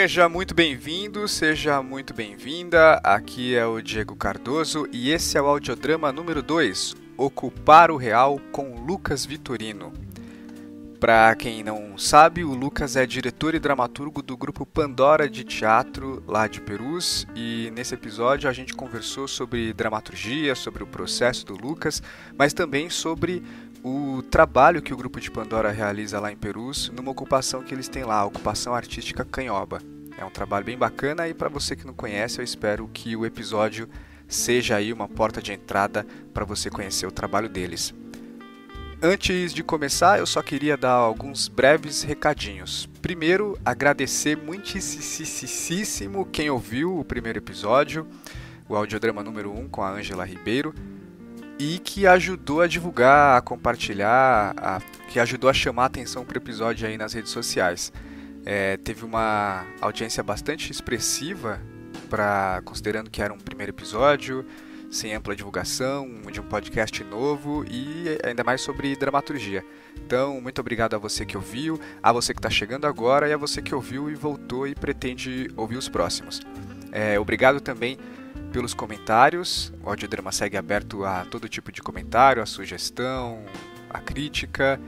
Seja muito bem-vindo, seja muito bem-vinda. Aqui é o Diego Cardoso e esse é o audiodrama número 2, Ocupar o Real com Lucas Vitorino. Para quem não sabe, o Lucas é diretor e dramaturgo do grupo Pandora de Teatro lá de Perus e nesse episódio a gente conversou sobre dramaturgia, sobre o processo do Lucas, mas também sobre o trabalho que o grupo de Pandora realiza lá em Perus numa ocupação que eles têm lá, a ocupação artística Canhoba. É um trabalho bem bacana e para você que não conhece, eu espero que o episódio seja aí uma porta de entrada para você conhecer o trabalho deles. Antes de começar, eu só queria dar alguns breves recadinhos. Primeiro, agradecer muitíssimo quem ouviu o primeiro episódio, o audiodrama número 1 com a Ângela Ribeiro e que ajudou a divulgar, a compartilhar, a, que ajudou a chamar a atenção para o episódio aí nas redes sociais. É, teve uma audiência bastante expressiva, para considerando que era um primeiro episódio, sem ampla divulgação, de um podcast novo e ainda mais sobre dramaturgia. Então, muito obrigado a você que ouviu, a você que está chegando agora e a você que ouviu e voltou e pretende ouvir os próximos. É, obrigado também pelos comentários. O audiodrama segue aberto a todo tipo de comentário, a sugestão, a crítica.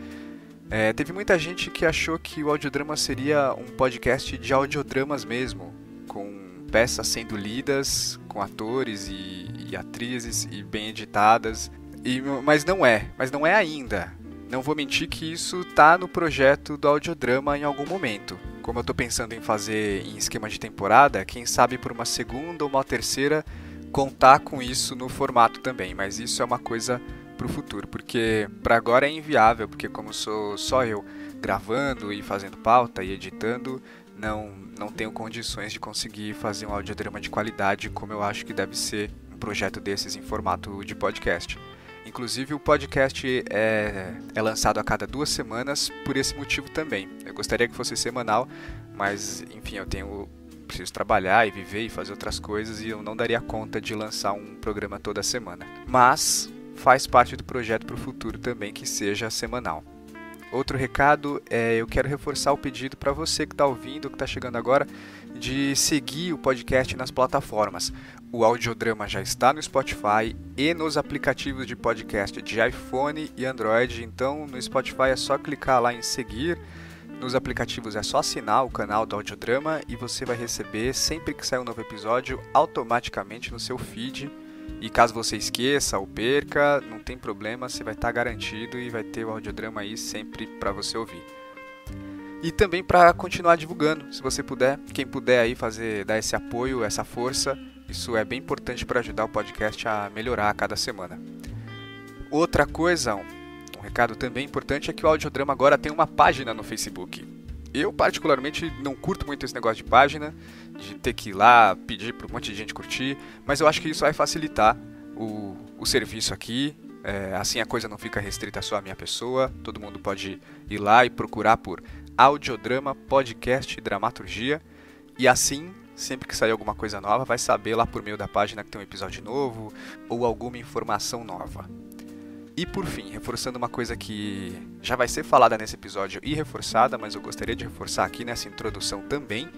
É, teve muita gente que achou que o audiodrama seria um podcast de audiodramas mesmo, com peças sendo lidas, com atores e, e atrizes e bem editadas. E, mas não é, mas não é ainda. Não vou mentir que isso está no projeto do audiodrama em algum momento como eu estou pensando em fazer em esquema de temporada, quem sabe por uma segunda ou uma terceira contar com isso no formato também, mas isso é uma coisa para o futuro, porque para agora é inviável, porque como sou só eu gravando e fazendo pauta e editando, não não tenho condições de conseguir fazer um audiodrama de qualidade como eu acho que deve ser um projeto desses em formato de podcast. Inclusive, o podcast é, é lançado a cada duas semanas por esse motivo também. Eu gostaria que fosse semanal, mas enfim, eu tenho preciso trabalhar e viver e fazer outras coisas e eu não daria conta de lançar um programa toda semana. Mas faz parte do projeto para o futuro também que seja semanal. Outro recado é eu quero reforçar o pedido para você que está ouvindo, que está chegando agora, de seguir o podcast nas plataformas. O audiodrama já está no Spotify e nos aplicativos de podcast de iPhone e Android. Então, no Spotify é só clicar lá em seguir. Nos aplicativos é só assinar o canal do Audiodrama e você vai receber sempre que sair um novo episódio automaticamente no seu feed e caso você esqueça ou perca, não tem problema, você vai estar garantido e vai ter o audiodrama aí sempre para você ouvir. E também para continuar divulgando, se você puder, quem puder aí fazer dar esse apoio, essa força, isso é bem importante para ajudar o podcast a melhorar a cada semana. Outra coisa, um, um recado também importante é que o audiodrama agora tem uma página no Facebook. Eu particularmente não curto muito esse negócio de página, de ter que ir lá pedir para um monte de gente curtir, mas eu acho que isso vai facilitar o, o serviço aqui. É, assim a coisa não fica restrita só à minha pessoa, todo mundo pode ir lá e procurar por Audiodrama Podcast Dramaturgia e assim sempre que sair alguma coisa nova, vai saber lá por meio da página que tem um episódio novo ou alguma informação nova. E por fim, reforçando uma coisa que já vai ser falada nesse episódio e reforçada, mas eu gostaria de reforçar aqui nessa introdução também,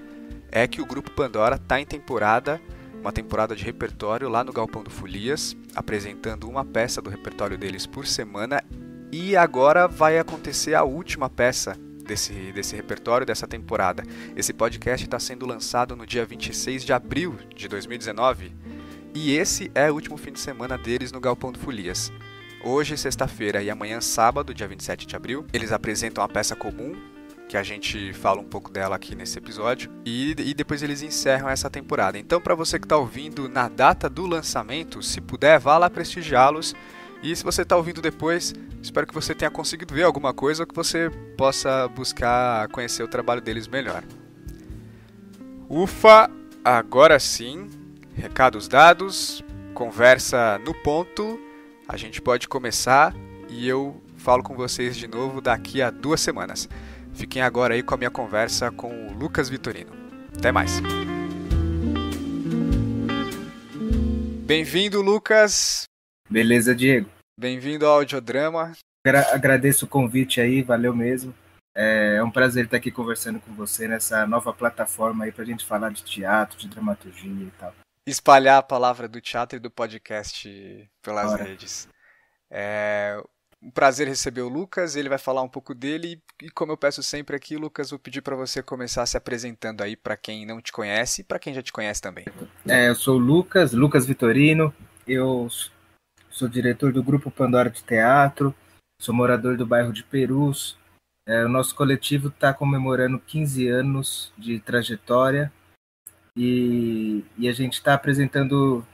é que o grupo Pandora está em temporada, uma temporada de repertório lá no Galpão do Folias, apresentando uma peça do repertório deles por semana. E agora vai acontecer a última peça desse, desse repertório, dessa temporada. Esse podcast está sendo lançado no dia 26 de abril de 2019. E esse é o último fim de semana deles no Galpão do Folias. Hoje, sexta-feira, e amanhã, sábado, dia 27 de abril, eles apresentam a peça comum que a gente fala um pouco dela aqui nesse episódio, e, e depois eles encerram essa temporada. Então, para você que está ouvindo na data do lançamento, se puder, vá lá prestigiá-los. E se você está ouvindo depois, espero que você tenha conseguido ver alguma coisa que você possa buscar conhecer o trabalho deles melhor. Ufa, agora sim, recados dados, conversa no ponto, a gente pode começar e eu falo com vocês de novo daqui a duas semanas. Fiquem agora aí com a minha conversa com o Lucas Vitorino. Até mais. Bem-vindo, Lucas. Beleza, Diego. Bem-vindo ao Audiodrama. Agradeço o convite aí, valeu mesmo. É um prazer estar aqui conversando com você nessa nova plataforma aí para a gente falar de teatro, de dramaturgia e tal. Espalhar a palavra do teatro e do podcast pelas Bora. redes. É um prazer receber o Lucas, ele vai falar um pouco dele e como eu peço sempre aqui, Lucas, vou pedir para você começar se apresentando aí para quem não te conhece e para quem já te conhece também. É, eu sou o Lucas, Lucas Vitorino, eu sou diretor do Grupo Pandora de Teatro, sou morador do bairro de Perus. É, o nosso coletivo está comemorando 15 anos de trajetória e, e a gente está apresentando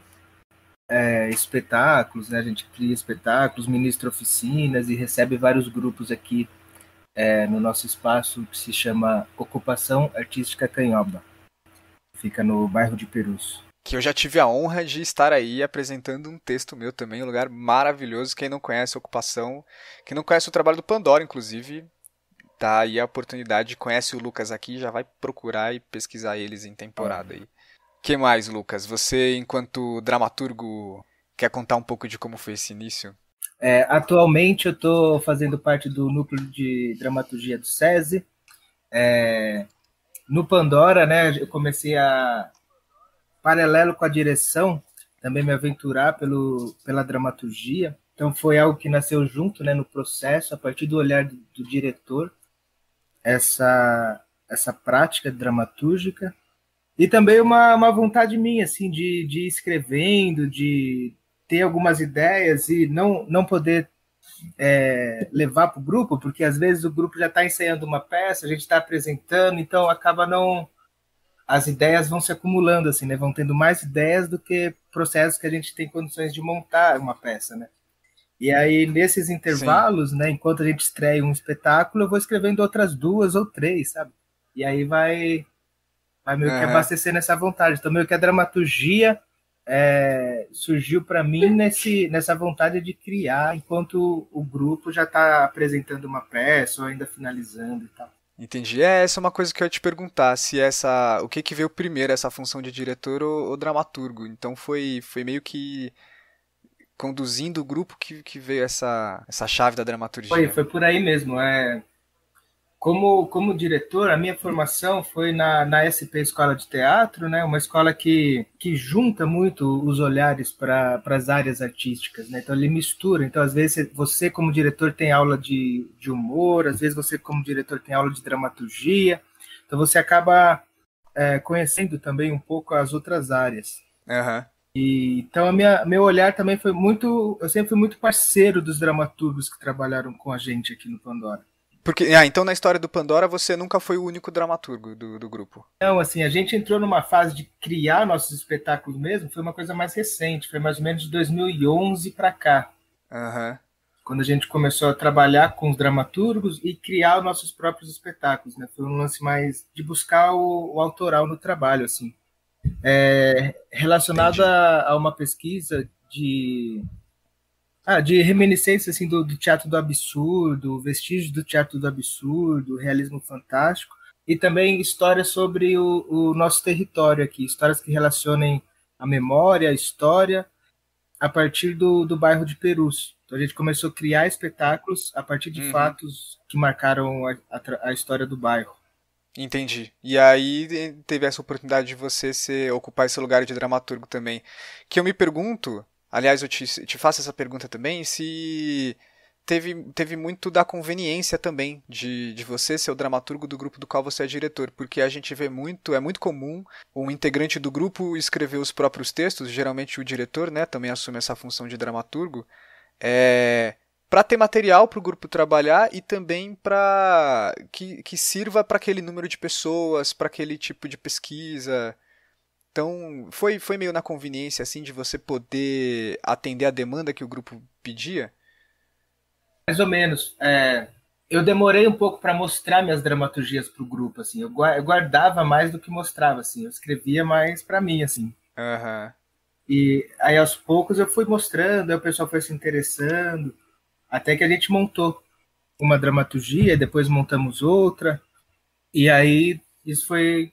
é, espetáculos, né? a gente cria espetáculos, ministra oficinas e recebe vários grupos aqui é, no nosso espaço que se chama Ocupação Artística Canhoba. Fica no bairro de Perus que eu já tive a honra de estar aí apresentando um texto meu também, um lugar maravilhoso. Quem não conhece a ocupação, quem não conhece o trabalho do Pandora, inclusive, tá aí a oportunidade. Conhece o Lucas aqui, já vai procurar e pesquisar eles em temporada aí. Que mais, Lucas? Você, enquanto dramaturgo, quer contar um pouco de como foi esse início? É, atualmente eu estou fazendo parte do núcleo de dramaturgia do SESI. É, no Pandora, né, eu comecei a paralelo com a direção, também me aventurar pelo, pela dramaturgia. Então foi algo que nasceu junto, né, no processo, a partir do olhar do, do diretor, essa essa prática dramatúrgica e também uma, uma vontade minha assim de, de ir escrevendo, de ter algumas ideias e não não poder é, levar para o grupo, porque às vezes o grupo já está ensaiando uma peça, a gente está apresentando, então acaba não as ideias vão se acumulando, assim, né? Vão tendo mais ideias do que processos que a gente tem condições de montar uma peça, né? E aí, nesses intervalos, Sim. né, enquanto a gente estreia um espetáculo, eu vou escrevendo outras duas ou três, sabe? E aí vai, vai meio que abastecendo essa vontade. Então, meio que a dramaturgia é, surgiu para mim nesse, nessa vontade de criar, enquanto o grupo já está apresentando uma peça ou ainda finalizando e tal. Entendi. É, essa é uma coisa que eu ia te perguntar, se essa, o que que veio primeiro, essa função de diretor ou, ou dramaturgo? Então foi, foi meio que conduzindo o grupo que, que veio essa, essa chave da dramaturgia. Foi, foi por aí mesmo. É, como, como diretor, a minha formação foi na, na SP Escola de Teatro, né? uma escola que, que junta muito os olhares para as áreas artísticas. Né? Então, ele mistura. Então, às vezes, você, como diretor, tem aula de, de humor, às vezes, você, como diretor, tem aula de dramaturgia. Então, você acaba é, conhecendo também um pouco as outras áreas. Uhum. E, então, a minha, meu olhar também foi muito. Eu sempre fui muito parceiro dos dramaturgos que trabalharam com a gente aqui no Pandora. Porque, ah, então na história do Pandora você nunca foi o único dramaturgo do, do grupo. Não, assim, a gente entrou numa fase de criar nossos espetáculos mesmo, foi uma coisa mais recente, foi mais ou menos de 2011 para cá. Uhum. Quando a gente começou a trabalhar com os dramaturgos e criar os nossos próprios espetáculos, né? Foi um lance mais de buscar o, o autoral no trabalho, assim. É, relacionado a, a uma pesquisa de ah, de reminiscência assim, do, do, teatro do absurdo, vestígios do teatro do absurdo, realismo fantástico, e também histórias sobre o, o, nosso território aqui, histórias que relacionem a memória, a história, a partir do, do bairro de Perus. Então a gente começou a criar espetáculos a partir de uhum. fatos que marcaram a, a, a, história do bairro. Entendi. E aí teve essa oportunidade de você ser, ocupar esse lugar de dramaturgo também. Que eu me pergunto, Aliás, eu te, te faço essa pergunta também, se teve, teve muito da conveniência também de, de você ser o dramaturgo do grupo do qual você é diretor, porque a gente vê muito, é muito comum um integrante do grupo escrever os próprios textos, geralmente o diretor, né, também assume essa função de dramaturgo, é, para ter material para o grupo trabalhar e também para que, que sirva para aquele número de pessoas, para aquele tipo de pesquisa. Então, foi, foi meio na conveniência assim de você poder atender a demanda que o grupo pedia? Mais ou menos. É, eu demorei um pouco para mostrar minhas dramaturgias para o grupo, assim. Eu guardava mais do que mostrava, assim. Eu escrevia mais para mim, assim. Uhum. E aí, aos poucos, eu fui mostrando, aí o pessoal foi se interessando, até que a gente montou uma dramaturgia, depois montamos outra, e aí isso foi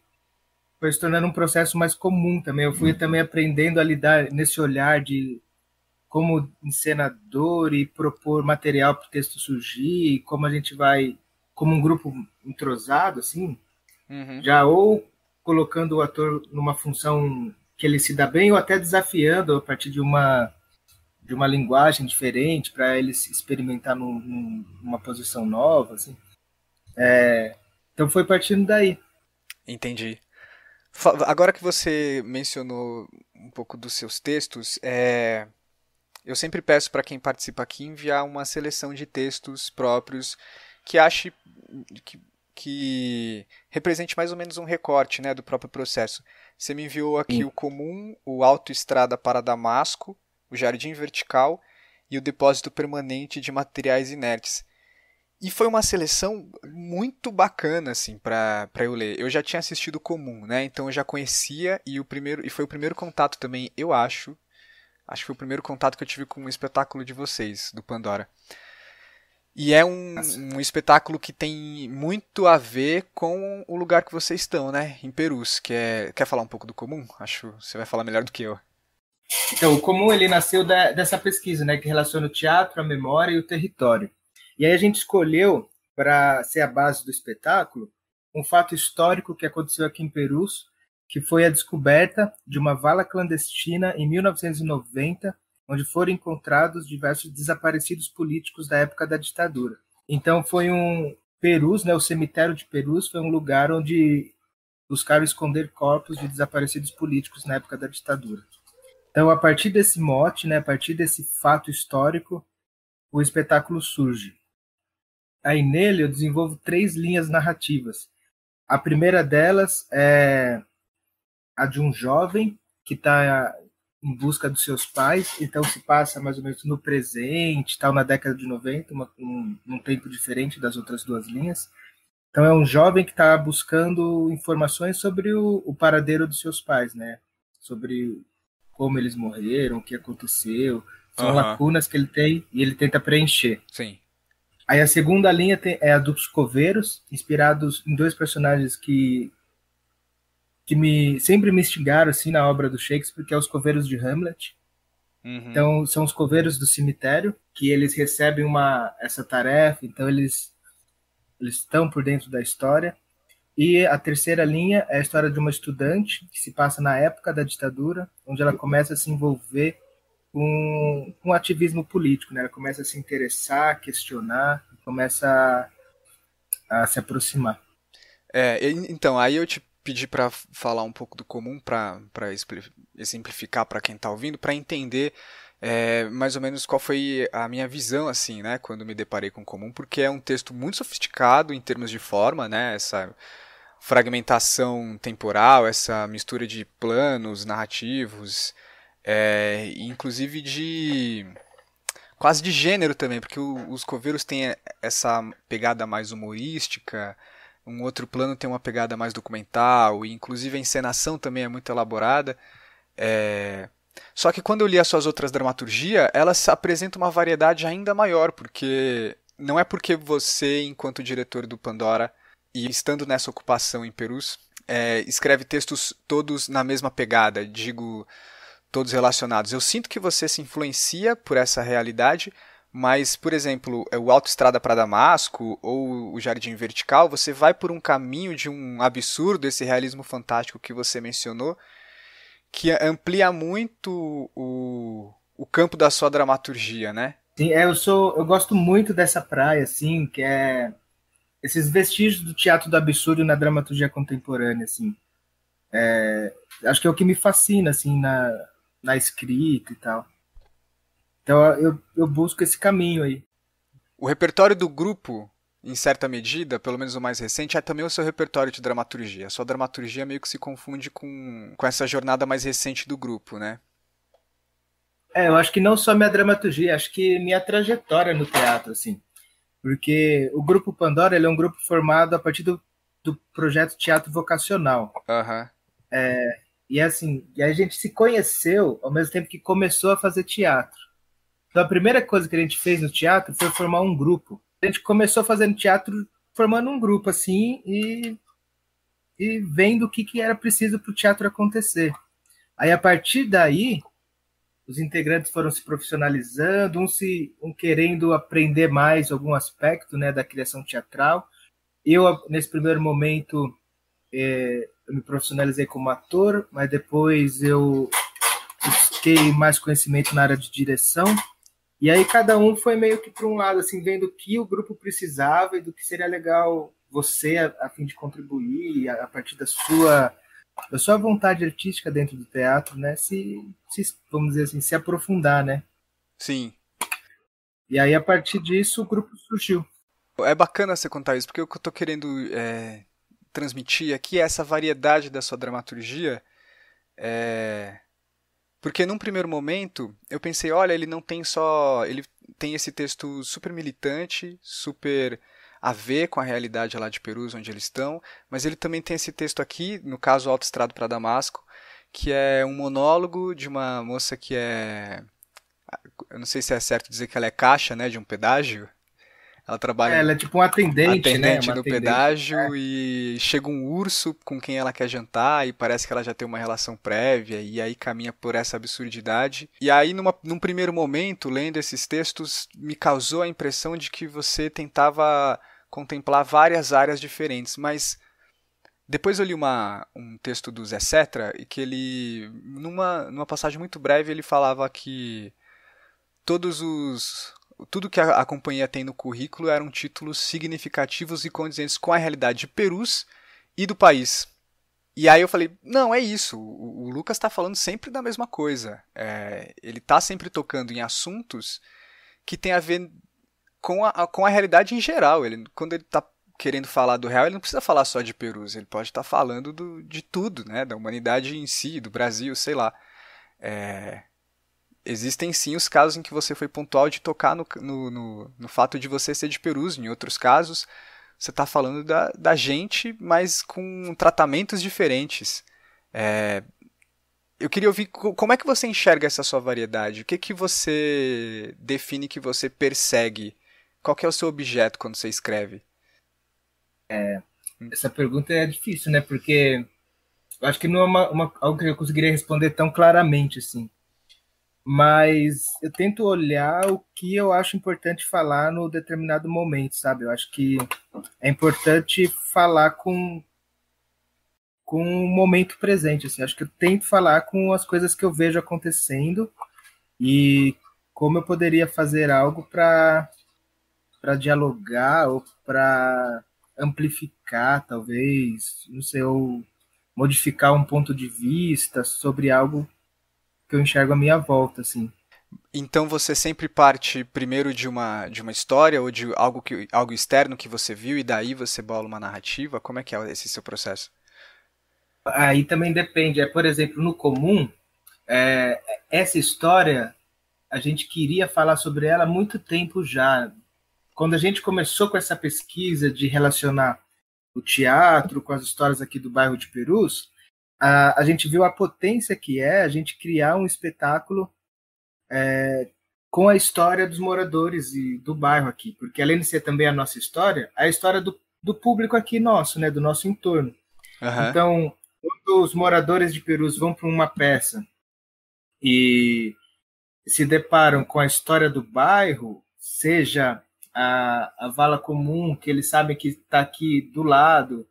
foi se tornando um processo mais comum também. Eu fui também aprendendo a lidar nesse olhar de como encenador e propor material para o texto surgir, como a gente vai como um grupo entrosado, assim, uhum. já ou colocando o ator numa função que ele se dá bem, ou até desafiando a partir de uma de uma linguagem diferente para ele se experimentar num, numa posição nova, assim. É, então foi partindo daí. Entendi. Agora que você mencionou um pouco dos seus textos, é, eu sempre peço para quem participa aqui enviar uma seleção de textos próprios que ache que, que represente mais ou menos um recorte né, do próprio processo. Você me enviou aqui Sim. o comum, o autoestrada para Damasco, o jardim vertical e o depósito permanente de materiais inertes. E foi uma seleção muito bacana assim para eu ler. Eu já tinha assistido Comum, né? Então eu já conhecia e o primeiro e foi o primeiro contato também, eu acho. Acho que foi o primeiro contato que eu tive com o espetáculo de vocês, do Pandora. E é um, um espetáculo que tem muito a ver com o lugar que vocês estão, né? Em Perus, que é... Quer falar um pouco do Comum? Acho que você vai falar melhor do que eu. Então, o Comum, ele nasceu da, dessa pesquisa, né? Que relaciona o teatro, a memória e o território. E aí a gente escolheu, para ser a base do espetáculo, um fato histórico que aconteceu aqui em Perus, que foi a descoberta de uma vala clandestina em 1990, onde foram encontrados diversos desaparecidos políticos da época da ditadura. Então foi um Perus, né, o cemitério de Perus foi um lugar onde buscaram esconder corpos de desaparecidos políticos na época da ditadura. Então, a partir desse mote, né, a partir desse fato histórico, o espetáculo surge. Aí nele eu desenvolvo três linhas narrativas. A primeira delas é a de um jovem que está em busca dos seus pais, então se passa mais ou menos no presente, tal, na década de 90, uma, um, um tempo diferente das outras duas linhas. Então é um jovem que está buscando informações sobre o, o, paradeiro dos seus pais, né? Sobre como eles morreram, o que aconteceu, são uhum. lacunas que ele tem e ele tenta preencher. Sim. Aí a segunda linha é a dos coveiros, inspirados em dois personagens que que me sempre me instigaram assim na obra do Shakespeare, que é os coveiros de Hamlet. Uhum. Então são os coveiros do cemitério que eles recebem uma essa tarefa, então eles eles estão por dentro da história. E a terceira linha é a história de uma estudante que se passa na época da ditadura, onde ela começa a se envolver com, ativismo político, né? Ela começa a se interessar, questionar, começa a, a se aproximar. É, então, aí eu te pedi para falar um pouco do comum, para exemplificar para quem está ouvindo, para entender é, mais ou menos qual foi a minha visão, assim, né, quando me deparei com o comum, porque é um texto muito sofisticado em termos de forma, né, essa fragmentação temporal, essa mistura de planos narrativos, é, inclusive de quase de gênero também, porque o, os coveiros têm essa pegada mais humorística, um outro plano tem uma pegada mais documental, e inclusive a encenação também é muito elaborada. É... Só que quando eu li as suas outras dramaturgias, elas apresentam uma variedade ainda maior, porque não é porque você, enquanto diretor do Pandora, e estando nessa ocupação em Perus, é, escreve textos todos na mesma pegada, digo, todos relacionados. Eu sinto que você se influencia por essa realidade, mas, por exemplo, é o Autoestrada para Damasco ou o Jardim Vertical, você vai por um caminho de um absurdo, esse realismo fantástico que você mencionou, que amplia muito o, o campo da sua dramaturgia, né? Sim, é, eu sou, eu gosto muito dessa praia, assim, que é esses vestígios do teatro do absurdo na dramaturgia contemporânea, assim. É, acho que é o que me fascina, assim, na, na escrita e tal. Então eu, eu busco esse caminho aí. O repertório do grupo, em certa medida, pelo menos o mais recente, é também o seu repertório de dramaturgia. A sua dramaturgia meio que se confunde com, com essa jornada mais recente do grupo, né? É, eu acho que não só minha dramaturgia, acho que minha trajetória no teatro, assim. Porque o Grupo Pandora ele é um grupo formado a partir do, do projeto Teatro Vocacional. Uhum. É, e assim, e a gente se conheceu ao mesmo tempo que começou a fazer teatro. Então a primeira coisa que a gente fez no teatro foi formar um grupo. A gente começou fazendo teatro formando um grupo assim e, e vendo o que, que era preciso para o teatro acontecer. Aí a partir daí os integrantes foram se profissionalizando, um se um querendo aprender mais algum aspecto né, da criação teatral, eu, nesse primeiro momento, é, eu me profissionalizei como ator, mas depois eu busquei mais conhecimento na área de direção. E aí cada um foi meio que para um lado, assim, vendo o que o grupo precisava e do que seria legal você, a, a fim de contribuir, a, a, partir da sua, da sua vontade artística dentro do teatro, né? Se, se, vamos dizer assim, se aprofundar, né? Sim. E aí, a partir disso, o grupo surgiu. É bacana você contar isso, porque o que eu estou querendo é, transmitir aqui é essa variedade da sua dramaturgia. É... Porque num primeiro momento eu pensei, olha, ele não tem só. Ele tem esse texto super militante, super a ver com a realidade lá de Perus, onde eles estão, mas ele também tem esse texto aqui, no caso Autoestrado para Damasco, que é um monólogo de uma moça que é. Eu não sei se é certo dizer que ela é caixa, né, de um pedágio. Ela trabalha. É, ela é tipo um atendente, atendente né? no atendente, pedágio é. e chega um urso com quem ela quer jantar e parece que ela já tem uma relação prévia e aí caminha por essa absurdidade. E aí, numa, num primeiro momento, lendo esses textos, me causou a impressão de que você tentava contemplar várias áreas diferentes, mas depois eu li uma, um texto do Zé Cetra e que ele, numa, numa passagem muito breve, ele falava que todos os, tudo que a, a, companhia tem no currículo eram títulos significativos e condizentes com a realidade de Perus e do país. E aí eu falei, não, é isso. O, o Lucas está falando sempre da mesma coisa. É, ele está sempre tocando em assuntos que tem a ver com a, com a realidade em geral. Ele, quando ele está querendo falar do real, ele não precisa falar só de Perus. Ele pode estar tá falando do, de tudo, né? Da humanidade em si, do Brasil, sei lá. É, existem sim os casos em que você foi pontual de tocar no, no, no, no fato de você ser de Perus. Em outros casos, você está falando da, da gente, mas com tratamentos diferentes. É, eu queria ouvir como é que você enxerga essa sua variedade. O que que você define que você persegue? Qual que é o seu objeto quando você escreve? É, essa pergunta é difícil, né? Porque eu acho que não é uma, uma, algo que eu conseguiria responder tão claramente assim mas eu tento olhar o que eu acho importante falar no determinado momento, sabe? Eu acho que é importante falar com com o momento presente, assim. Acho que eu tento falar com as coisas que eu vejo acontecendo e como eu poderia fazer algo para para dialogar ou para amplificar, talvez, não sei, ou modificar um ponto de vista sobre algo que eu enxergo à minha volta, assim. Então você sempre parte primeiro de uma, de uma história ou de algo, que, algo externo que você viu e daí você bola uma narrativa? Como é que é esse seu processo? Aí também depende. É, por exemplo, no comum, é, essa história a gente queria falar sobre ela há muito tempo já. Quando a gente começou com essa pesquisa de relacionar o teatro com as histórias aqui do bairro de Perus, a, a gente viu a potência que é a gente criar um espetáculo é, com a história dos moradores e do bairro aqui, porque além de ser também a nossa história, a história do, do público aqui nosso, né, do nosso entorno. Uhum. Então, quando os moradores de Perus vão para uma peça e se deparam com a história do bairro, seja a, a vala comum, que eles sabem que está aqui do lado,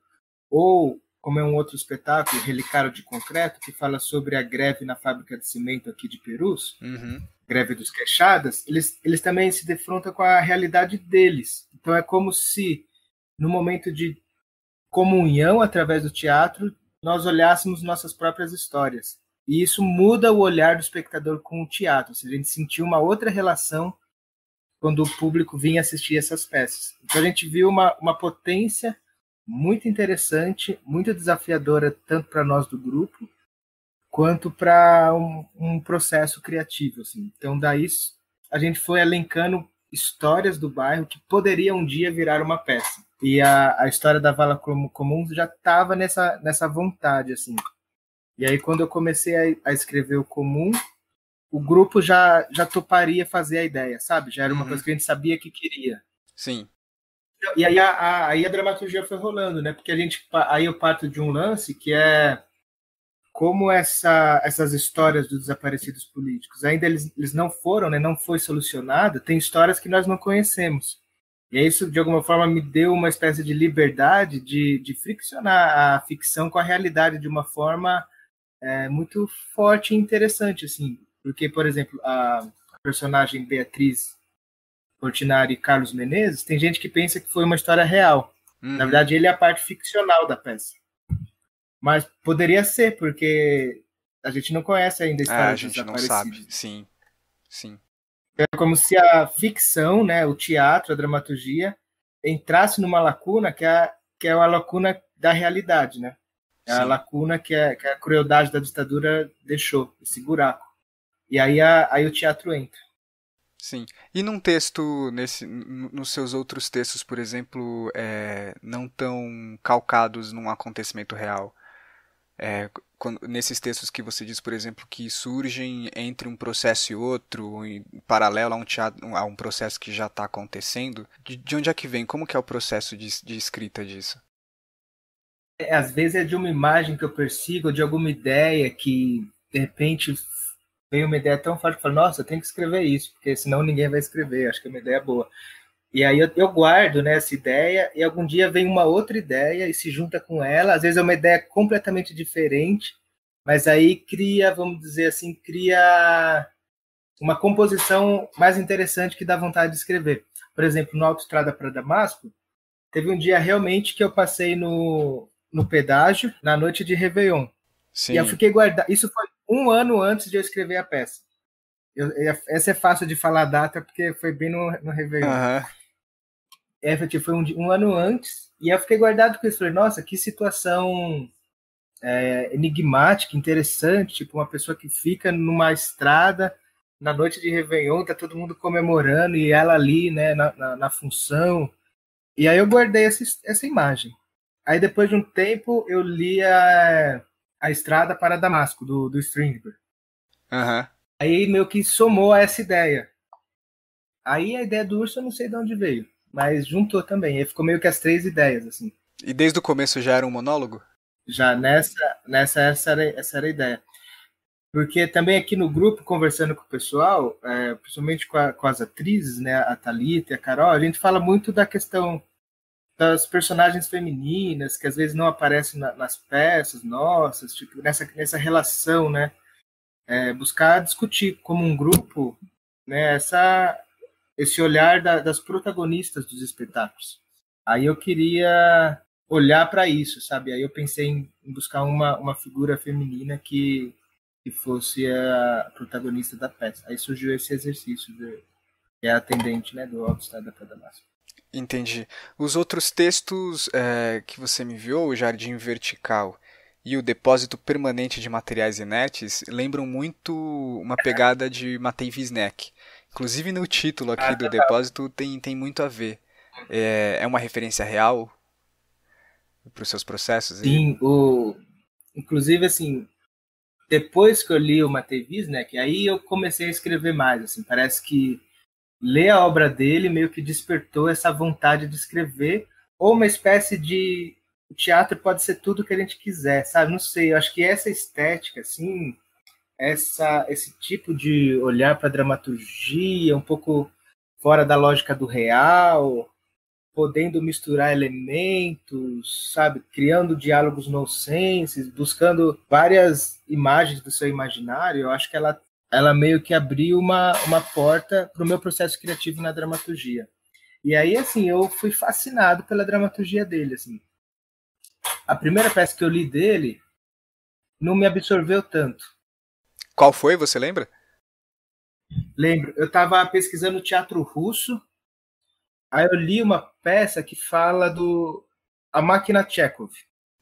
ou como é um outro espetáculo, Relicário de Concreto, que fala sobre a greve na fábrica de cimento aqui de Perus, uhum. greve dos queixadas, eles, eles também se defrontam com a realidade deles. Então é como se, no momento de comunhão através do teatro, nós olhássemos nossas próprias histórias. E isso muda o olhar do espectador com o teatro, ou seja, a gente sentiu uma outra relação quando o público vinha assistir essas peças. Então a gente viu uma, uma potência muito interessante, muito desafiadora, tanto para nós do grupo, quanto para um, um, processo criativo. Assim. Então, daí a gente foi elencando histórias do bairro que poderiam um dia virar uma peça. E a, a história da Vala Comum já estava nessa, nessa vontade. assim. E aí, quando eu comecei a, a, escrever o Comum, o grupo já, já toparia fazer a ideia, sabe? Já era uma uhum. coisa que a gente sabia que queria. Sim. E aí a, a, aí a dramaturgia foi rolando, né? Porque a gente aí eu parto de um lance que é como essa, essas histórias dos desaparecidos políticos ainda eles, eles não foram, né? Não foi solucionada. Tem histórias que nós não conhecemos. E isso, de alguma forma, me deu uma espécie de liberdade de, de friccionar a ficção com a realidade de uma forma é, muito forte e interessante, assim. Porque, por exemplo, a personagem Beatriz Portinari e Carlos Menezes, tem gente que pensa que foi uma história real. Uhum. Na verdade, ele é a parte ficcional da peça. Mas poderia ser, porque a gente não conhece ainda a história ah, a gente não sabe, sim, sim. É como se a ficção, né, o teatro, a dramaturgia, entrasse numa lacuna que é, que é a lacuna da realidade, né? É a lacuna que, é, que a crueldade da ditadura deixou, esse buraco. E aí, a, aí o teatro entra. Sim. E num texto, nesse, nos seus outros textos, por exemplo, é, não tão calcados num acontecimento real, é, quando, nesses textos que você diz, por exemplo, que surgem entre um processo e outro, em paralelo a um, teatro, a um processo que já está acontecendo, de, de, onde é que vem? Como que é o processo de, de escrita disso? É, às vezes é de uma imagem que eu persigo, de alguma ideia que, de repente, veio uma ideia tão forte que eu falo, nossa, eu tenho que escrever isso, porque senão ninguém vai escrever, acho que é uma ideia boa. E aí eu, eu, guardo né, essa ideia e algum dia vem uma outra ideia e se junta com ela. Às vezes é uma ideia completamente diferente, mas aí cria, vamos dizer assim, cria uma composição mais interessante que dá vontade de escrever. Por exemplo, no Autostrada para Damasco, teve um dia realmente que eu passei no, no pedágio na noite de Réveillon. Sim. E eu fiquei guardando. Isso foi um ano antes de eu escrever a peça. Eu, essa é fácil de falar a data porque foi bem no, no Réveillon. Uhum. Everett foi um, um, ano antes, e eu fiquei guardado com isso. Falei, nossa, que situação é, enigmática, interessante. Tipo, uma pessoa que fica numa estrada na noite de Réveillon, tá todo mundo comemorando, e ela ali, né, na, na, na função. E aí eu guardei essa, essa imagem. Aí depois de um tempo eu li a, a Estrada para Damasco, do, do Strindberg. Uhum. Aí meio que somou a essa ideia. Aí a ideia do urso eu não sei de onde veio mas juntou também. Aí ficou meio que as três ideias, assim. E desde o começo já era um monólogo? Já nessa, nessa essa, era, essa era a ideia. Porque também aqui no grupo, conversando com o pessoal, é, principalmente com, a, com, as atrizes, né, a Thalita e a Carol, a gente fala muito da questão das personagens femininas, que às vezes não aparecem na, nas peças nossas, tipo, nessa, nessa relação, né? É, buscar discutir como um grupo né, essa, esse olhar da, das protagonistas dos espetáculos. Aí eu queria olhar para isso, sabe? Aí eu pensei em, buscar uma, uma figura feminina que, que fosse a protagonista da peça. Aí surgiu esse exercício, de, que é atendente né, do Alto Estado da Damasco. Entendi. Os outros textos é, que você me enviou, o Jardim Vertical e o Depósito Permanente de Materiais Inertes, lembram muito uma pegada de Matei Wisnek. Inclusive no título aqui do depósito tem, tem muito a ver. É, é uma referência real para os seus processos? Sim, o... inclusive assim, depois que eu li o Matevis, né, que aí eu comecei a escrever mais, assim, parece que ler a obra dele meio que despertou essa vontade de escrever, ou uma espécie de o teatro pode ser tudo que a gente quiser, sabe? Não sei, eu acho que essa estética, assim, essa, esse tipo de olhar para a dramaturgia, um pouco fora da lógica do real, podendo misturar elementos, sabe, criando diálogos nonsenses, buscando várias imagens do seu imaginário, eu acho que ela, ela meio que abriu uma, uma porta para o meu processo criativo na dramaturgia. E aí, assim, eu fui fascinado pela dramaturgia dele, assim. A primeira peça que eu li dele não me absorveu tanto qual foi, você lembra? Lembro. Eu estava pesquisando teatro russo, aí eu li uma peça que fala do A Máquina Chekhov.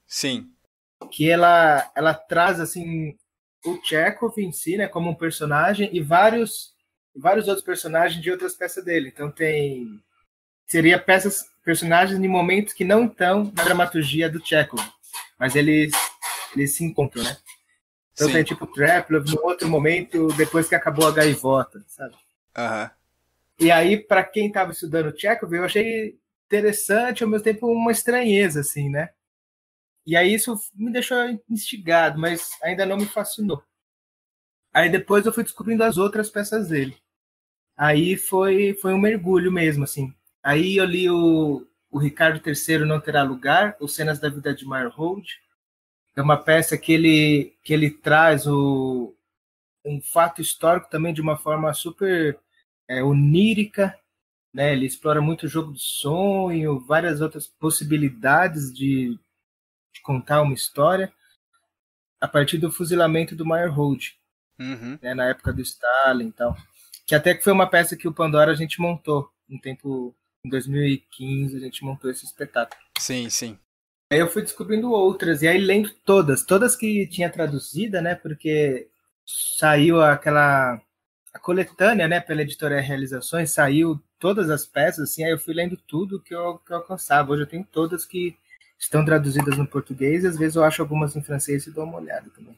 Sim. Que ela, ela traz, assim, o Chekhov em si, né, como um personagem, e vários, vários outros personagens de outras peças dele. Então tem... Seria peças, personagens em momentos que não estão na dramaturgia do Chekhov, mas eles, eles se encontram, né? Então Sim. tem tipo Traplove no outro momento, depois que acabou a gaivota, sabe? Uhum. E aí, para quem estava estudando Chekhov, eu achei interessante, ao mesmo tempo uma estranheza, assim, né? E aí isso me deixou instigado, mas ainda não me fascinou. Aí depois eu fui descobrindo as outras peças dele. Aí foi, foi um mergulho mesmo, assim. aí eu li o, o Ricardo III Não Terá Lugar, Os Cenas da Vida de Marhold. É uma peça que ele, que ele traz o, um fato histórico também de uma forma super é, onírica, né? Ele explora muito o jogo de sonho, várias outras possibilidades de, de contar uma história a partir do fuzilamento do Meyerhold, uhum. né, na época do Stalin e tal. Que até que foi uma peça que o Pandora a gente montou um tempo em 2015 a gente montou esse espetáculo. Sim, sim. Aí eu fui descobrindo outras e aí lendo todas, todas que tinha traduzida, né? Porque saiu aquela a coletânea, né, pela editora Realizações, saiu todas as peças, assim, aí eu fui lendo tudo que eu, que eu alcançava. Hoje eu tenho todas que estão traduzidas no português e às vezes eu acho algumas em francês e dou uma olhada também.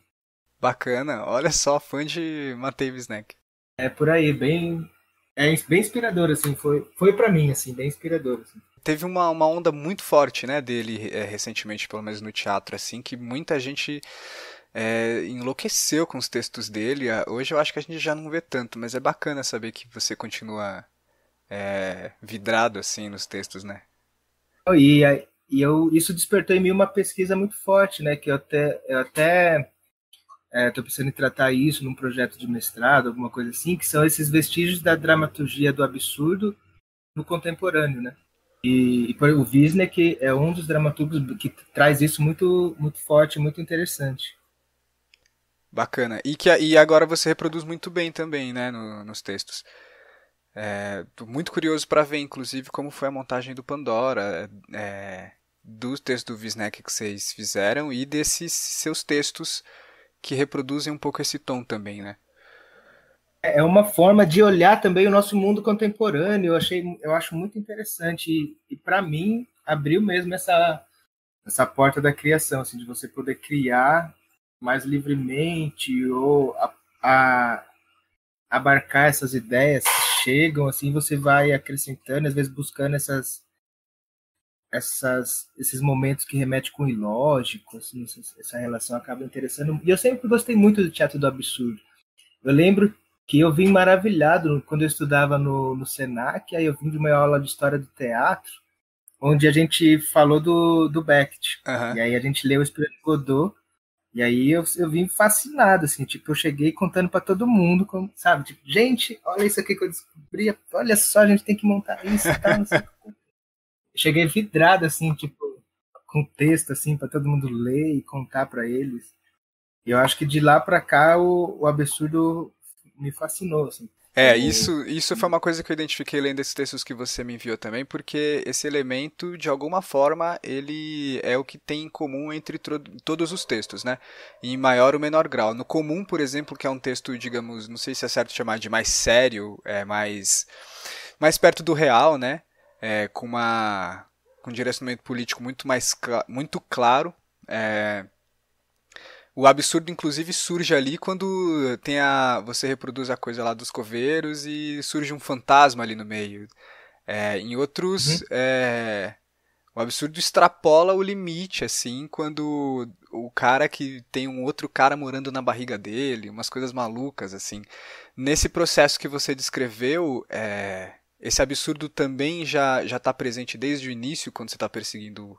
Bacana, olha só, fã de Matei Snack. É por aí, bem é bem inspirador assim, foi foi para mim assim, bem inspirador assim. Teve uma, uma onda muito forte, né, dele é, recentemente, pelo menos no teatro assim, que muita gente é, enlouqueceu com os textos dele. Hoje eu acho que a gente já não vê tanto, mas é bacana saber que você continua é, vidrado assim nos textos, né? E, e eu, isso despertou em mim uma pesquisa muito forte, né? Que eu até, eu até estou é, pensando em tratar isso num projeto de mestrado, alguma coisa assim, que são esses vestígios da dramaturgia do absurdo no contemporâneo, né? E, e o Wisnik é um dos dramaturgos que traz isso muito, muito forte, muito interessante. Bacana. E, que, e agora você reproduz muito bem também, né, no, nos textos. É, muito curioso para ver, inclusive, como foi a montagem do Pandora, é, do texto do Wisnek que vocês fizeram e desses seus textos que reproduzem um pouco esse tom também, né? É uma forma de olhar também o nosso mundo contemporâneo. Eu achei, eu acho muito interessante e, e para mim abriu mesmo essa essa porta da criação, assim, de você poder criar mais livremente ou a, a abarcar essas ideias chegam, assim você vai acrescentando, às vezes buscando essas essas esses momentos que remetem com o ilógico, assim, essa relação acaba interessando. E eu sempre gostei muito do teatro do absurdo. Eu lembro que eu vim maravilhado quando eu estudava no, no Senac, aí eu vim de uma aula de história do teatro, onde a gente falou do, do Beckett. Uhum. E aí a gente leu o Espírito Godot, e aí eu, eu vim fascinado, assim, tipo, eu cheguei contando para todo mundo, como, sabe? Tipo, gente, olha isso aqui que eu descobri, olha só, a gente tem que montar isso Cheguei vidrado, assim, tipo, com texto, assim, para todo mundo ler e contar para eles. E eu acho que de lá para cá o, o absurdo me fascinou, assim. É, isso, isso foi uma coisa que eu identifiquei lendo esses textos que você me enviou também, porque esse elemento, de alguma forma, ele é o que tem em comum entre todos os textos, né? Em maior ou menor grau. No comum, por exemplo, que é um texto, digamos, não sei se é certo chamar de mais sério, é mais, mais perto do real, né? É, com uma com um direcionamento político muito mais muito claro. É, o absurdo, inclusive, surge ali quando tem a, você reproduz a coisa lá dos coveiros e surge um fantasma ali no meio. É, em outros, uhum. é, o absurdo extrapola o limite, assim, quando o cara que tem um outro cara morando na barriga dele, umas coisas malucas, assim. Nesse processo que você descreveu, é, esse absurdo também já já está presente desde o início, quando você está perseguindo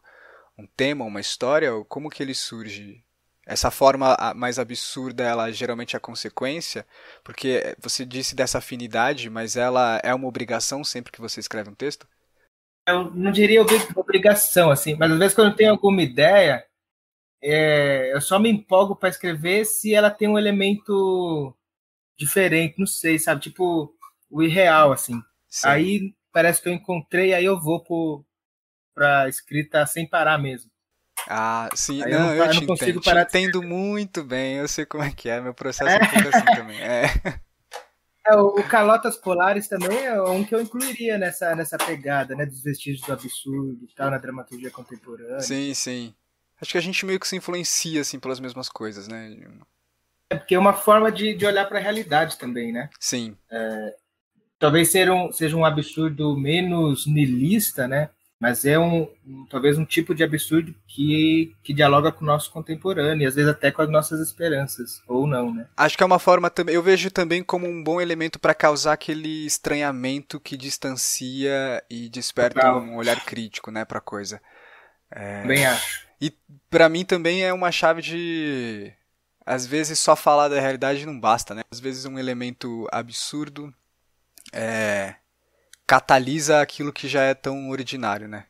um tema, uma história? Como que ele surge? Essa forma mais absurda, ela geralmente é a consequência, porque você disse dessa afinidade, mas ela é uma obrigação sempre que você escreve um texto? Eu não diria obrigação, assim, mas às vezes quando eu tenho alguma ideia, é, eu só me empolgo para escrever se ela tem um elemento diferente, não sei, sabe? Tipo, o irreal, assim. Sim. Aí parece que eu encontrei, aí eu vou para escrita sem parar mesmo. Ah, sim, não, eu, não, eu, te não entendo. Te entendo muito bem, eu sei como é que é, meu processo é, é um pouco assim também. É. É, o Calotas Polares também é um que eu incluiria nessa, nessa pegada, né, dos vestígios do absurdo e tal, na dramaturgia contemporânea. Sim, sim. Acho que a gente meio que se influencia, assim, pelas mesmas coisas, né? É porque é uma forma de, de olhar para a realidade também, né? Sim. É, talvez seja um, seja um absurdo menos nilista, né? Mas é um, um, talvez um tipo de absurdo que, que dialoga com o nosso contemporâneo, e às vezes até com as nossas esperanças, ou não, né? Acho que é uma forma também, eu vejo também como um bom elemento para causar aquele estranhamento que distancia e desperta Total. um olhar crítico, né, para coisa. É... Bem acho. E para mim também é uma chave de às vezes só falar da realidade não basta, né? Às vezes um elemento absurdo é, catalisa aquilo que já é tão ordinário, né?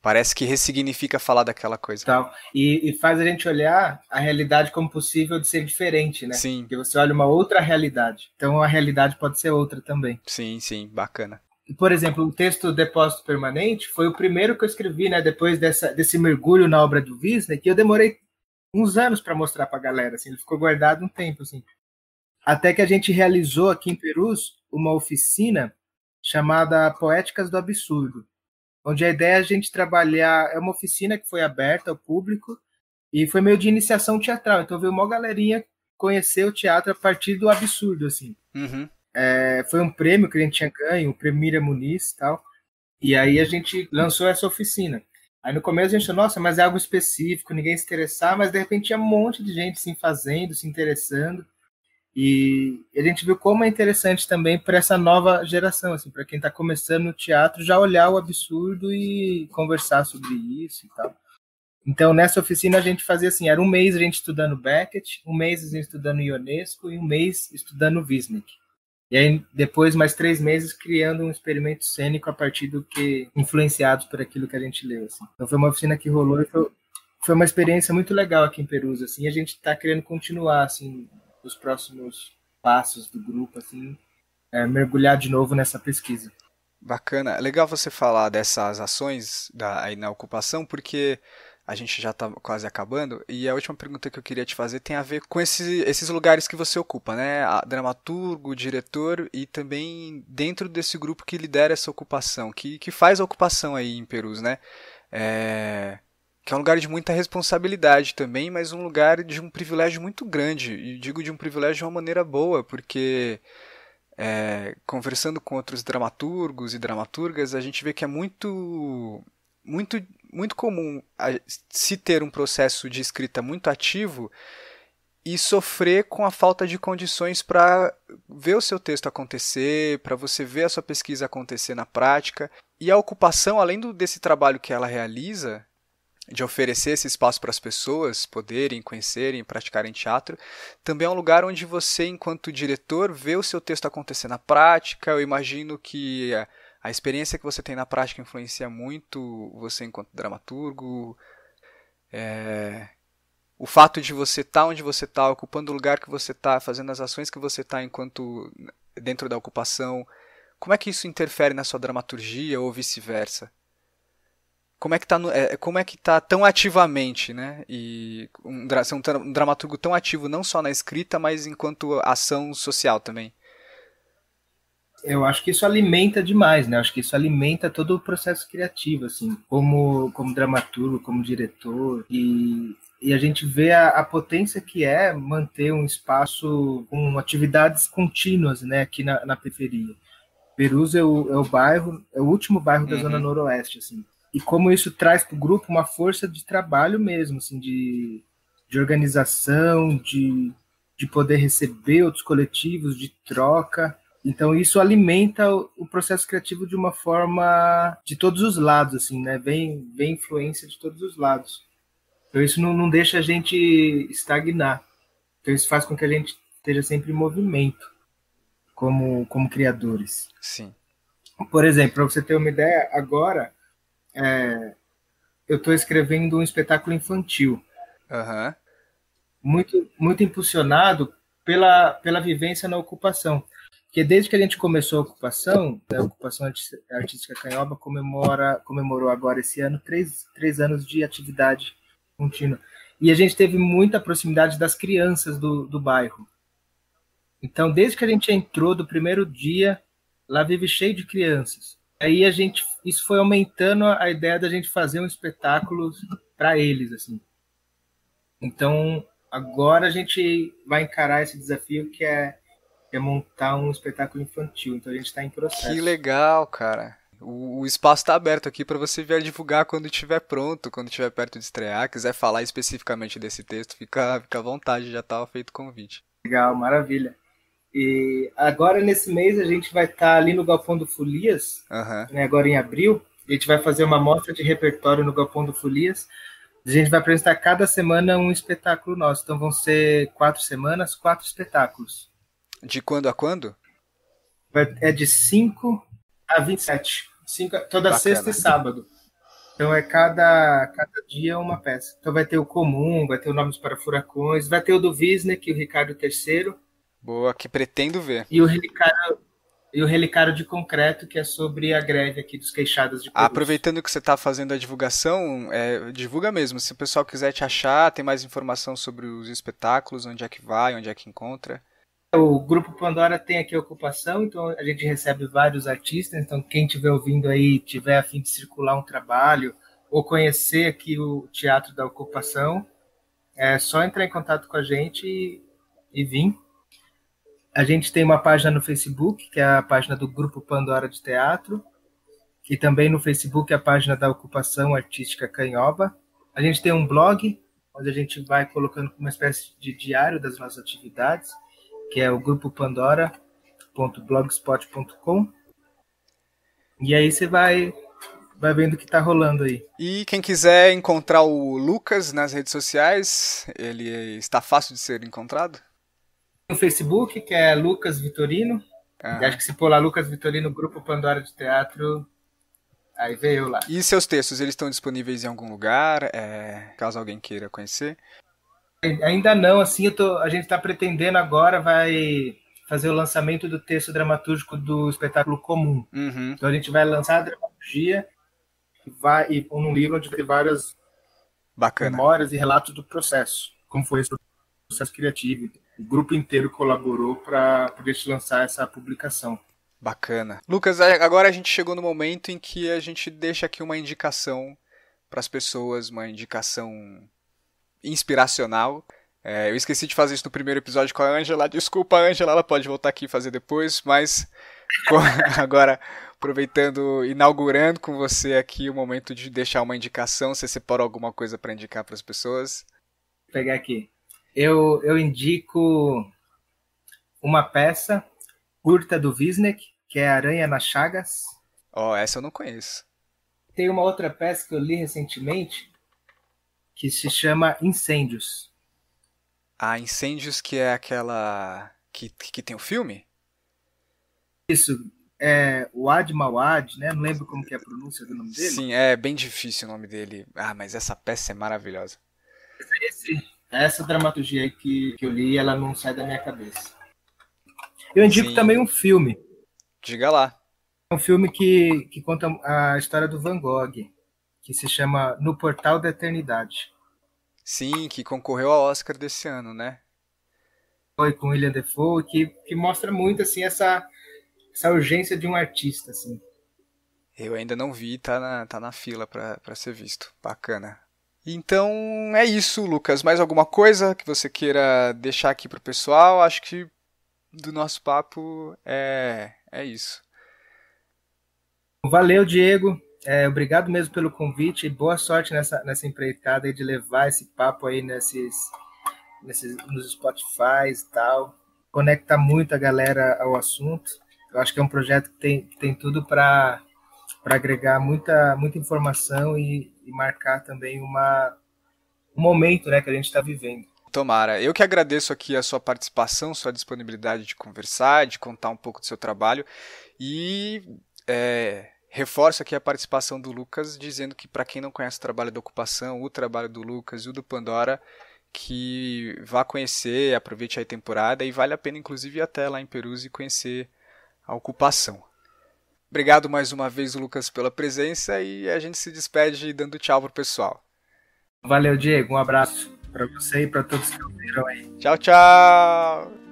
Parece que ressignifica falar daquela coisa. Tal. E, e, faz a gente olhar a realidade como possível de ser diferente, né? Sim. Porque você olha uma outra realidade. Então a realidade pode ser outra também. Sim, sim, bacana. Por exemplo, o texto Depósito Permanente foi o primeiro que eu escrevi, né? Depois dessa, desse mergulho na obra do Wisner, que eu demorei uns anos para mostrar para a galera. Assim, ele ficou guardado um tempo, assim. Até que a gente realizou aqui em Perus uma oficina chamada Poéticas do Absurdo, onde a ideia é a gente trabalhar. É uma oficina que foi aberta ao público e foi meio de iniciação teatral. Então veio uma galerinha conhecer o teatro a partir do absurdo, assim. Uhum. É, foi um prêmio que a gente tinha ganho, o prêmio Miriam Muniz e tal. E aí a gente lançou essa oficina. Aí no começo a gente achou, nossa, mas é algo específico, ninguém se interessar, mas de repente tinha um monte de gente se fazendo, se interessando. E a gente viu como é interessante também para essa nova geração, assim, para quem está começando no teatro, já olhar o absurdo e conversar sobre isso e tal. Então, nessa oficina a gente fazia assim, era um mês a gente estudando Beckett, um mês a gente estudando Ionesco e um mês estudando Wisnik. E aí, depois, mais três meses, criando um experimento cênico a partir do que, influenciados por aquilo que a gente leu, assim. Então, foi uma oficina que rolou e foi, foi uma experiência muito legal aqui em Perus, assim, e a gente está querendo continuar, assim, os próximos passos do grupo, assim, é, mergulhar de novo nessa pesquisa. Bacana. Legal você falar dessas ações da, aí na ocupação, porque a gente já está quase acabando. E a última pergunta que eu queria te fazer tem a ver com esse, esses lugares que você ocupa, né? A dramaturgo, diretor e também dentro desse grupo que lidera essa ocupação, que, que faz a ocupação aí em Perus, né? É, que é um lugar de muita responsabilidade também, mas um lugar de um privilégio muito grande. E digo de um privilégio de uma maneira boa, porque é, conversando com outros dramaturgos e dramaturgas, a gente vê que é muito, muito, muito comum se ter um processo de escrita muito ativo e sofrer com a falta de condições para ver o seu texto acontecer, para você ver a sua pesquisa acontecer na prática. E a ocupação, além do, desse trabalho que ela realiza, de oferecer esse espaço para as pessoas poderem conhecerem, praticarem teatro, também é um lugar onde você, enquanto diretor, vê o seu texto acontecer na prática. Eu imagino que a, experiência que você tem na prática influencia muito você enquanto dramaturgo. É, o fato de você estar tá onde você está, ocupando o lugar que você está, fazendo as ações que você está enquanto dentro da ocupação, como é que isso interfere na sua dramaturgia ou vice-versa? Como é que tá, no, é, como é que tá tão ativamente, né? E um, um, um dramaturgo tão ativo não só na escrita, mas enquanto ação social também. Eu acho que isso alimenta demais, né? Eu acho que isso alimenta todo o processo criativo, assim, como como dramaturgo, como diretor e e a gente vê a, a, potência que é manter um espaço com atividades contínuas, né, aqui na, na periferia. Perus é o, é o bairro, é o último bairro da uhum. zona noroeste, assim e como isso traz para o grupo uma força de trabalho mesmo, assim, de, de organização, de, de poder receber outros coletivos, de troca. Então isso alimenta o, o, processo criativo de uma forma de todos os lados, assim, né? Vem, vem influência de todos os lados. Então isso não, não deixa a gente estagnar. Então isso faz com que a gente esteja sempre em movimento como, como criadores. Sim. Por exemplo, para você ter uma ideia, agora é, eu estou escrevendo um espetáculo infantil. Uhum. Muito, muito impulsionado pela, pela vivência na ocupação. Porque desde que a gente começou a ocupação, a ocupação artística canhoba comemora, comemorou agora esse ano três, três anos de atividade contínua. E a gente teve muita proximidade das crianças do, do bairro. Então, desde que a gente entrou do primeiro dia, lá vive cheio de crianças. Aí a gente, isso foi aumentando a ideia da gente fazer um espetáculo para eles, assim. Então, agora a gente vai encarar esse desafio que é, é montar um espetáculo infantil. Então a gente está em processo. Que legal, cara. O, o espaço está aberto aqui para você vir divulgar quando estiver pronto, quando estiver perto de estrear. Quiser falar especificamente desse texto, fica, fica à vontade, já estava feito o convite. Legal, maravilha. E agora, nesse mês, a gente vai estar tá ali no Galpão do Folias, uhum. né, agora em abril. A gente vai fazer uma mostra de repertório no Galpão do Folias. A gente vai apresentar cada semana um espetáculo nosso. Então vão ser quatro semanas, quatro espetáculos. De quando a quando? É de 5 a 27. Cinco, toda Bacana. sexta e sábado. Então é cada, cada dia uma peça. Então vai ter o comum, vai ter o Nomes para Furacões, vai ter o do Wisnik, o Ricardo III. Boa, que pretendo ver. E o Relicário, e o Relicário de Concreto, que é sobre a greve aqui dos queixados de Perus. Aproveitando que você está fazendo a divulgação, é, divulga mesmo. Se o pessoal quiser te achar, tem mais informação sobre os espetáculos, onde é que vai, onde é que encontra. O Grupo Pandora tem aqui a ocupação, então a gente recebe vários artistas. Então, quem estiver ouvindo aí, tiver a fim de circular um trabalho ou conhecer aqui o Teatro da Ocupação, é só entrar em contato com a gente e, e vir. A gente tem uma página no Facebook, que é a página do Grupo Pandora de Teatro, e também no Facebook a página da Ocupação Artística Canhoba. A gente tem um blog, onde a gente vai colocando uma espécie de diário das nossas atividades que é o grupo pandora.blogspot.com. E aí você vai vai vendo o que está rolando aí. E quem quiser encontrar o Lucas nas redes sociais, ele está fácil de ser encontrado? No Facebook, que é Lucas Vitorino. Acho que se pôr lá Lucas Vitorino, Grupo Pandora de Teatro, aí veio lá. E seus textos, eles estão disponíveis em algum lugar, é, caso alguém queira conhecer? Ainda não, assim, tô, a gente está pretendendo agora, vai fazer o lançamento do texto dramatúrgico do espetáculo comum. Uhum. Então a gente vai lançar a dramaturgia vai, e um livro onde tem várias Bacana. memórias e relatos do processo, como foi esse processo criativo. O grupo inteiro colaborou para poder lançar essa publicação. Bacana. Lucas, agora a gente chegou no momento em que a gente deixa aqui uma indicação para as pessoas, uma indicação inspiracional. É, eu esqueci de fazer isso no primeiro episódio com a Angela. Desculpa, Angela, ela pode voltar aqui e fazer depois, mas agora aproveitando, inaugurando com você aqui o momento de deixar uma indicação. Você separou alguma coisa para indicar para as pessoas? Vou pegar aqui. Eu, eu indico uma peça curta do Wisnik, que é Aranha nas Chagas. Ó, oh, essa eu não conheço. Tem uma outra peça que eu li recentemente, que se chama Incêndios. Ah, Incêndios que é aquela que, que tem o filme? Isso, é Wad Mawad, né? Não lembro como que é a pronúncia do nome dele. Sim, é bem difícil o nome dele. Ah, mas essa peça é maravilhosa. Essa dramaturgia que, que eu li, ela não sai da minha cabeça. Eu indico Sim. também um filme. Diga lá. É um filme que, que conta a história do Van Gogh que se chama No Portal da Eternidade. Sim, que concorreu ao Oscar desse ano, né? Foi com William Defoe, que, que mostra muito assim essa, essa urgência de um artista, assim. Eu ainda não vi, tá na, tá na fila para ser visto. Bacana. Então é isso, Lucas. Mais alguma coisa que você queira deixar aqui pro pessoal? Acho que do nosso papo é, é isso. Valeu, Diego. É, obrigado mesmo pelo convite e boa sorte nessa, nessa empreitada de levar esse papo aí nesses, nesses, nos Spotify e tal. Conecta muito a galera ao assunto. Eu acho que é um projeto que tem, tem tudo para agregar muita, muita informação e, e marcar também uma, um momento né, que a gente está vivendo. Tomara. Eu que agradeço aqui a sua participação, sua disponibilidade de conversar, de contar um pouco do seu trabalho. E é, Reforço aqui a participação do Lucas, dizendo que para quem não conhece o trabalho da ocupação, o trabalho do Lucas e o do Pandora, que vá conhecer, aproveite a temporada e vale a pena inclusive ir até lá em Perus e conhecer a ocupação. Obrigado mais uma vez, Lucas, pela presença e a gente se despede dando tchau pro pessoal. Valeu, Diego. Um abraço para você e para todos que ouviram aí. Tchau, tchau!